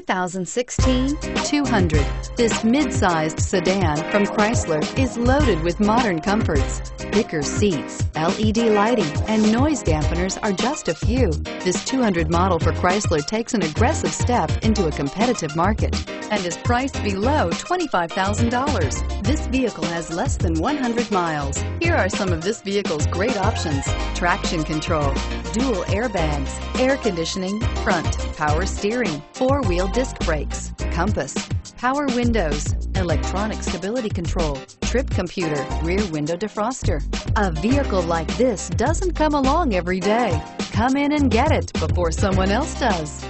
2016 200. This mid-sized sedan from Chrysler is loaded with modern comforts. Thicker seats, LED lighting, and noise dampeners are just a few. This 200 model for Chrysler takes an aggressive step into a competitive market and is priced below $25,000. This vehicle has less than 100 miles. Here are some of this vehicle's great options. Traction control, dual airbags, air conditioning, front, power steering, four-wheel disc brakes, compass, power windows, electronic stability control, trip computer, rear window defroster. A vehicle like this doesn't come along every day. Come in and get it before someone else does.